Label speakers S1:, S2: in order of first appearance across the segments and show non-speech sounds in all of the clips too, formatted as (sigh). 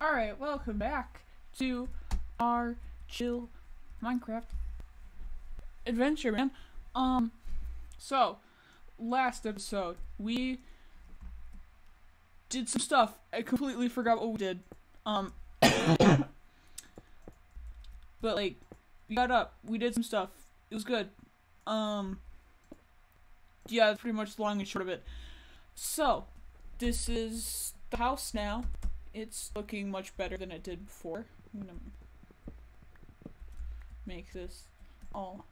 S1: Alright, welcome back to our chill Minecraft adventure, man. Um, so, last episode, we did some stuff. I completely forgot what we did. Um, (coughs) but like, we got up, we did some stuff. It was good. Um, yeah, pretty much long and short of it. So, this is the house now. It's looking much better than it did before. I'm gonna make this all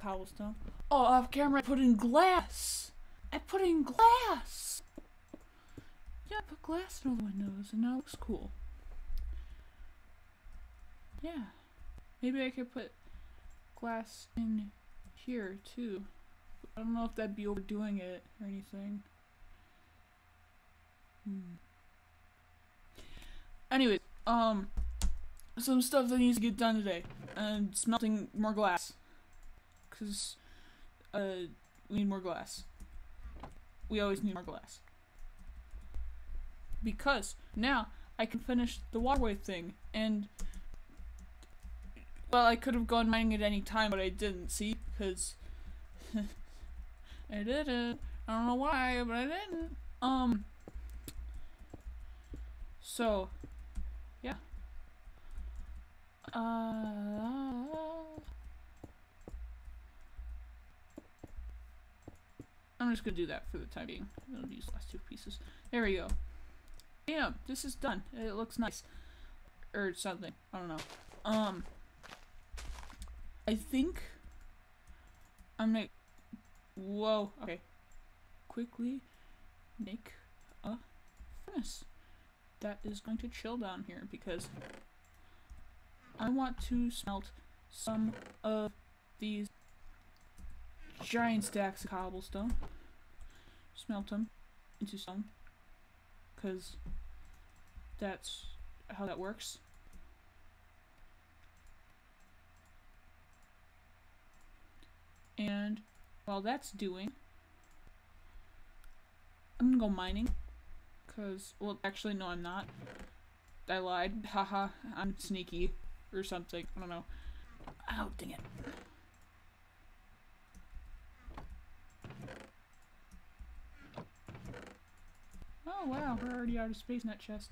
S1: cobblestone. Oh, off camera, I put in glass. I put in glass. Yeah, I put glass in all the windows, and now it looks cool. Yeah, maybe I could put glass in here too. I don't know if that'd be overdoing it or anything. Hmm. Anyways, um, some stuff that needs to get done today, and smelting more glass, cause, uh, we need more glass. We always need more glass. Because now I can finish the waterway thing, and well, I could have gone mining at any time, but I didn't. See, because (laughs) I didn't. I don't know why, but I didn't. Um. So. Uh, I'm just gonna do that for the time being. I'll use the last two pieces. There we go. Damn, this is done. It looks nice. Or something. I don't know. Um, I think I'm gonna. Whoa. Okay. Quickly make a furnace that is going to chill down here because I want to smelt some of these giant stacks of cobblestone. Smelt them into stone because that's how that works. And while that's doing, I'm gonna go mining. Cause, well, actually, no, I'm not. I lied. (laughs) Haha, I'm sneaky. Or something. I don't know. Oh, dang it. Oh, wow, we're already out of space in that chest.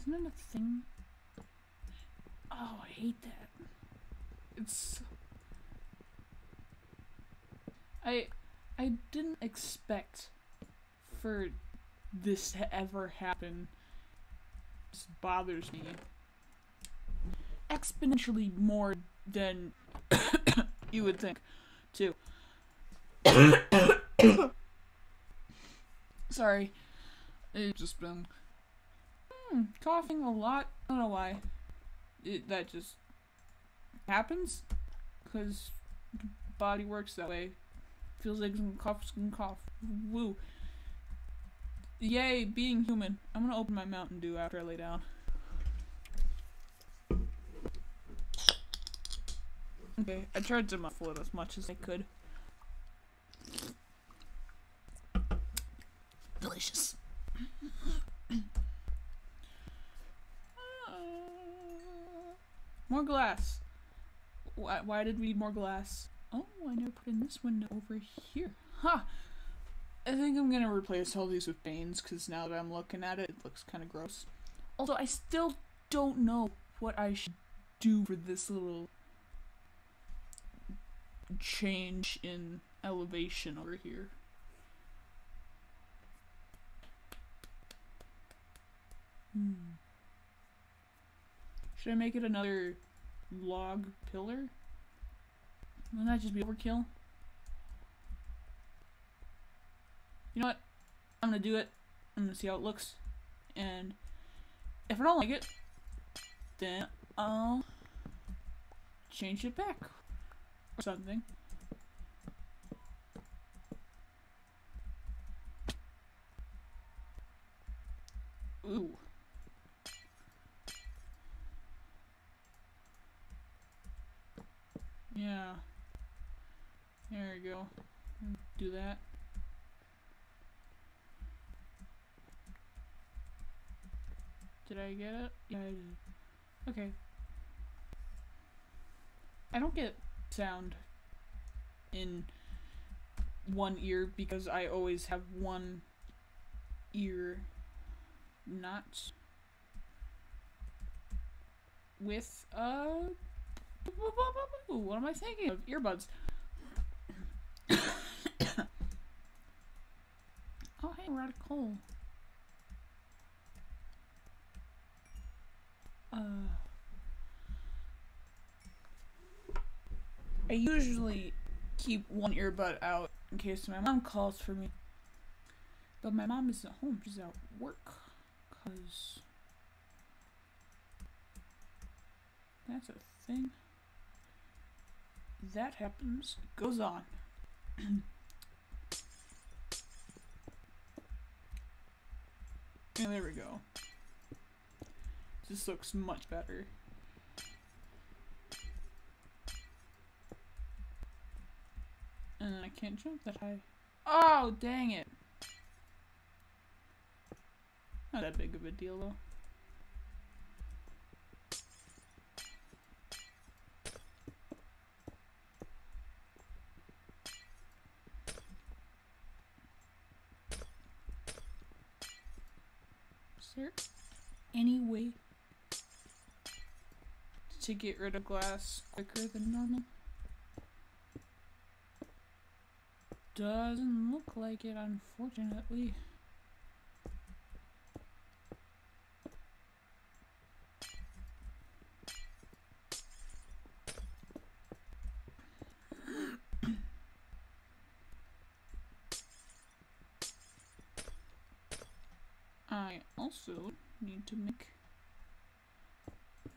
S1: Isn't that a thing? Oh, I hate that. It's. I. I didn't expect for this to ever happen. This bothers me. Exponentially more than (coughs) you would think, too. (coughs) Sorry. It's just been hmm, coughing a lot. I don't know why. It, that just happens because body works that way. Feels like some cough, some cough. Woo. Yay, being human. I'm gonna open my Mountain Dew after I lay down. Okay, I tried to muffle it as much as I could. Delicious. (coughs) More glass. Why, why did we need more glass? Oh, I never put in this window over here. Ha! I think I'm gonna replace all these with panes because now that I'm looking at it, it looks kind of gross. Also, I still don't know what I should do for this little change in elevation over here. Hmm. Should I make it another log pillar? Wouldn't that just be overkill? You know what? I'm gonna do it. I'm gonna see how it looks. And if I don't like it, then I'll change it back. Or something. Ooh. Yeah. There we go. Do that. Did I get it? Yeah, I did. Okay. I don't get sound in one ear because I always have one ear not with uh what am I thinking of earbuds oh hey we're at a coal. Uh I usually keep one earbud out in case my mom calls for me. But my mom isn't home. She's at work. Because that's a thing. That happens. Goes on (clears throat) yeah, there we go. This looks much better. And I can't jump that high. Oh dang it. Not that big of a deal though. Is there any way to get rid of glass quicker than normal? Doesn't look like it, unfortunately. (coughs) I also need to make...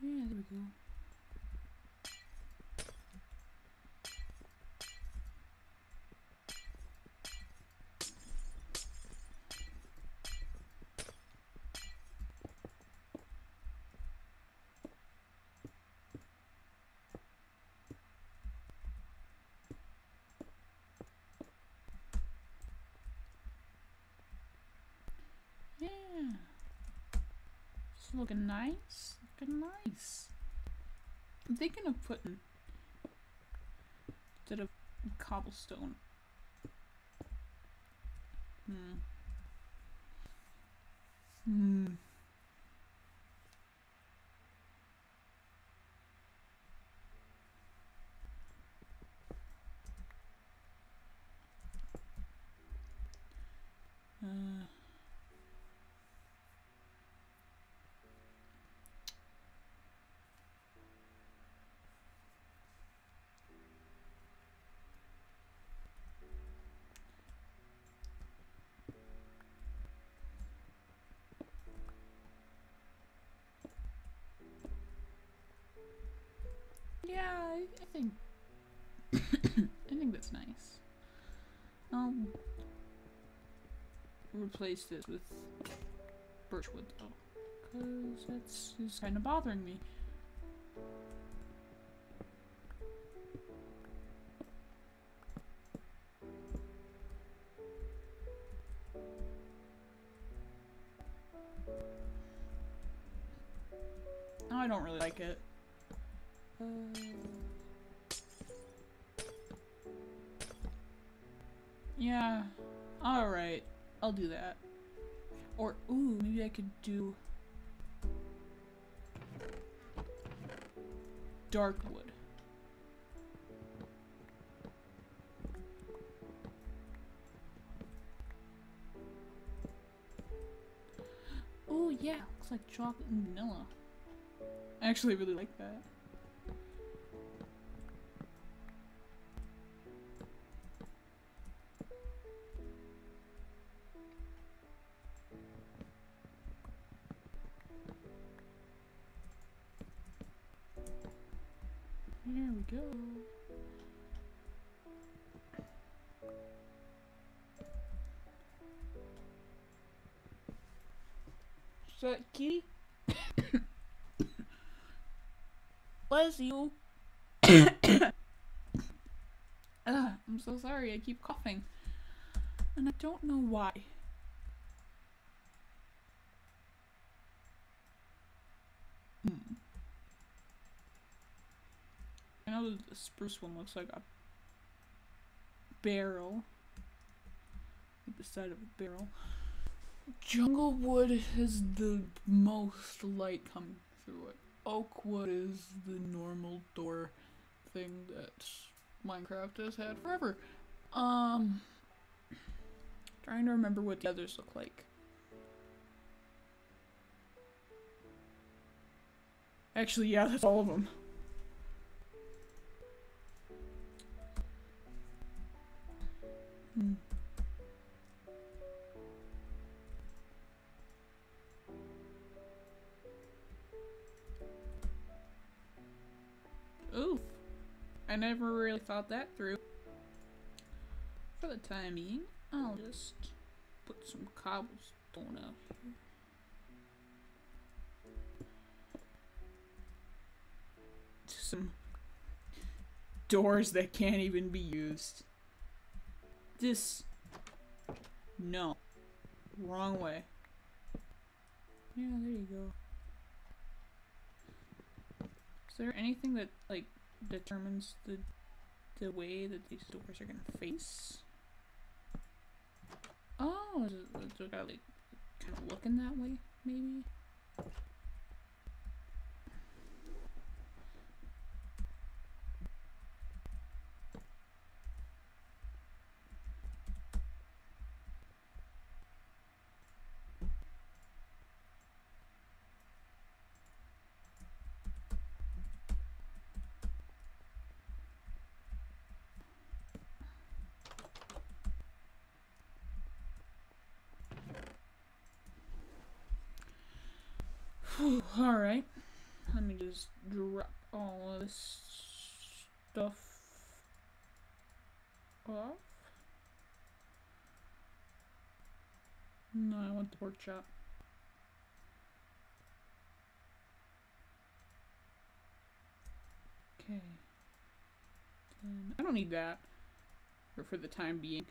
S1: Yeah, there we go. Yeah. It's looking nice. Looking nice. I'm thinking of putting instead of cobblestone. Hmm. Hmm. Uh think (coughs) I think that's nice. I'll replace this with birchwood though, cause that's is kind of bothering me. I don't really like it. Uh, yeah. Alright. I'll do that. Or, ooh, maybe I could do... Dark wood. Oh yeah, looks like chocolate and vanilla. I actually really like that. So, kitty? Bless you. (coughs) Ugh, I'm so sorry. I keep coughing. And I don't know why. Hmm. I know the spruce one looks like a barrel. Like the side of a barrel. Jungle wood has the most light coming through it. Oak wood is the normal door thing that Minecraft has had forever. Um, trying to remember what the others look like. Actually, yeah, that's all of them. Hmm. Oof. I never really thought that through. For the time being, I'll just put some cobblestone out here. Some doors that can't even be used. This. No. Wrong way. Yeah, there you go. Is there anything that, like, determines the the way that these doors are gonna face? Oh, is it, is it got, like, kind of looking that way, maybe? (sighs) Alright. Let me just drop all of this stuff off. No, I want the pork chop. Okay. I don't need that. Or for the time being.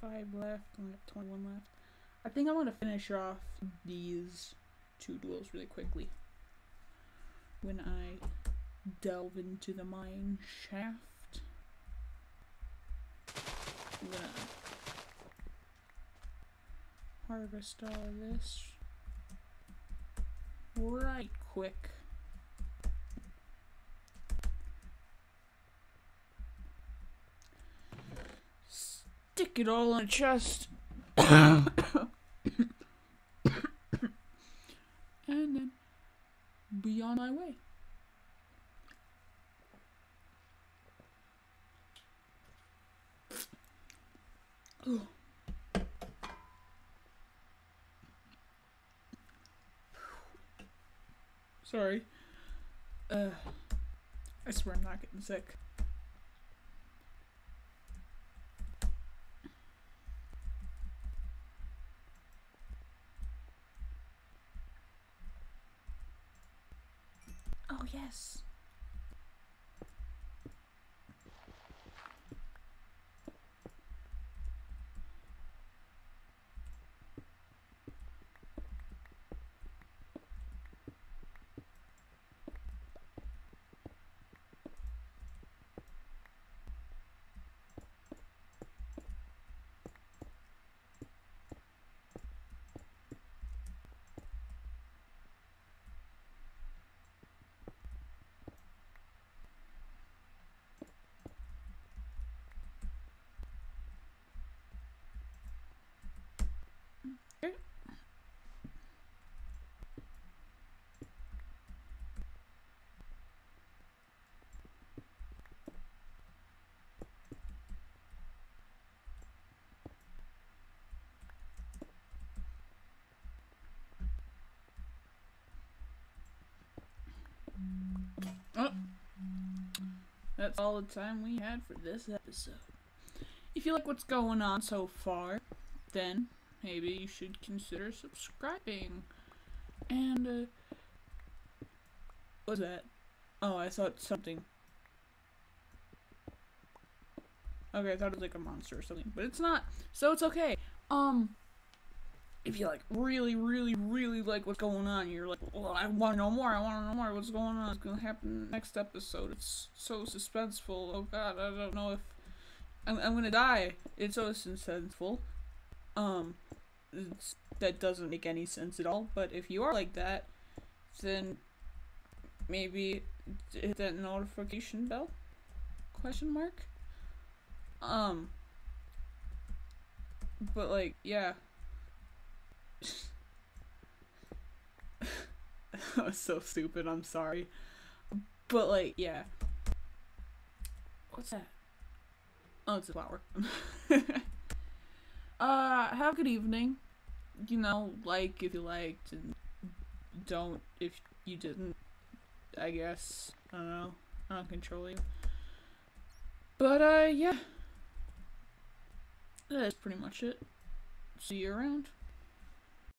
S1: Five left. Only got 21 left. I think I'm gonna finish off these two duels really quickly. When I delve into the mine shaft. I'm gonna harvest all of this right quick. It all in a chest. and then be on my way. Sorry. Uh, I swear I'm not getting sick. Yes. Mm. that's all the time we had for this episode. If you like what's going on so far, then maybe you should consider subscribing. And, uh, what's that? Oh, I thought something. Okay, I thought it was like a monster or something, but it's not. So it's okay. Um, if you like really, really, really like what's going on, you're like, well, I want to know more. I want to know more. What's going on? It's gonna happen next episode. It's so suspenseful. Oh God, I don't know if I'm, I'm gonna die. It's so suspenseful. Um, that doesn't make any sense at all. But if you are like that, then maybe hit that notification bell? Question mark. Um. But like, yeah. (laughs) that was so stupid. I'm sorry. But like, yeah. What's that? Oh, it's a flower. (laughs) uh, have a good evening. You know, like if you liked, and don't if you didn't. I guess. I don't know. I don't control you. But, uh, yeah. That's pretty much it. See you around.